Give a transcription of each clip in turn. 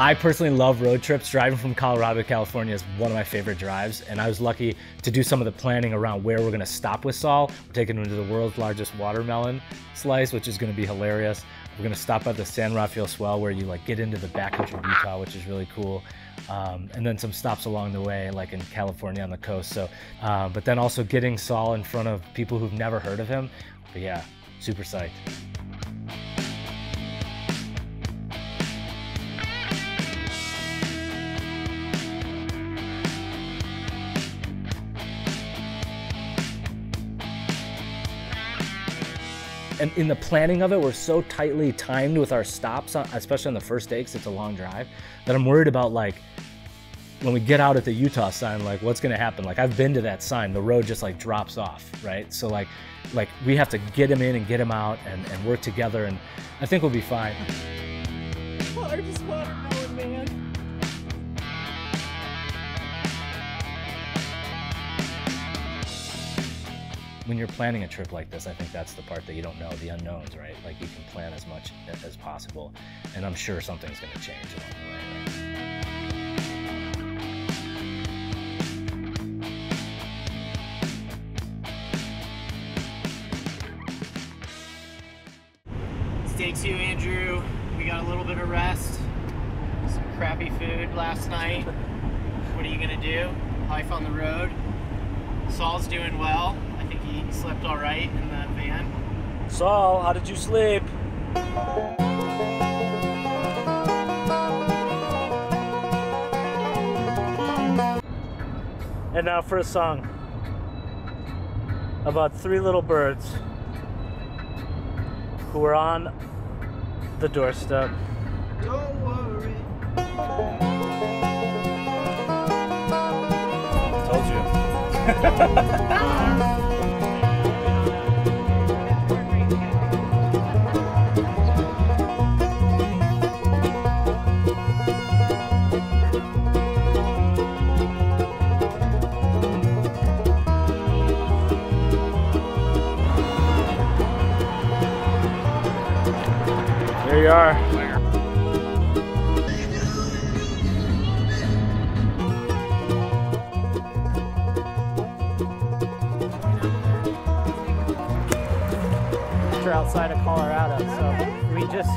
I personally love road trips. Driving from Colorado to California is one of my favorite drives, and I was lucky to do some of the planning around where we're gonna stop with Saul. We're taking him to the world's largest watermelon slice, which is gonna be hilarious. We're gonna stop at the San Rafael Swell where you like get into the backcountry of Utah, which is really cool. Um, and then some stops along the way, like in California on the coast. So, uh, but then also getting Saul in front of people who've never heard of him. But yeah, super psyched. And in the planning of it, we're so tightly timed with our stops, especially on the first day, because it's a long drive, that I'm worried about like when we get out at the Utah sign, like what's gonna happen? Like I've been to that sign, the road just like drops off, right? So like, like we have to get him in and get him out and, and work together, and I think we'll be fine. Watermelon, man. When you're planning a trip like this, I think that's the part that you don't know, the unknowns, right? Like you can plan as much as possible, and I'm sure something's going to change along the way. It's day two, Andrew. We got a little bit of rest, some crappy food last night. What are you gonna do? Life on the road. Saul's doing well think he slept all right in the van. Saul, how did you sleep? And now for a song about three little birds who were on the doorstep. Don't worry. Told There you are. We're outside of Colorado, so we just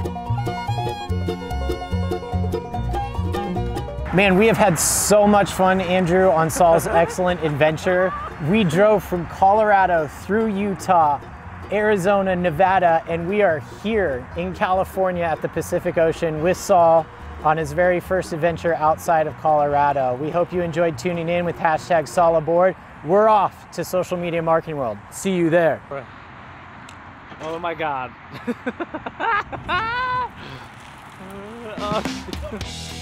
Man, we have had so much fun, Andrew, on Saul's excellent adventure. We drove from Colorado through Utah Arizona, Nevada, and we are here in California at the Pacific Ocean with Saul on his very first adventure outside of Colorado. We hope you enjoyed tuning in with hashtag Saul aboard. We're off to social media marketing world. See you there. Oh my God.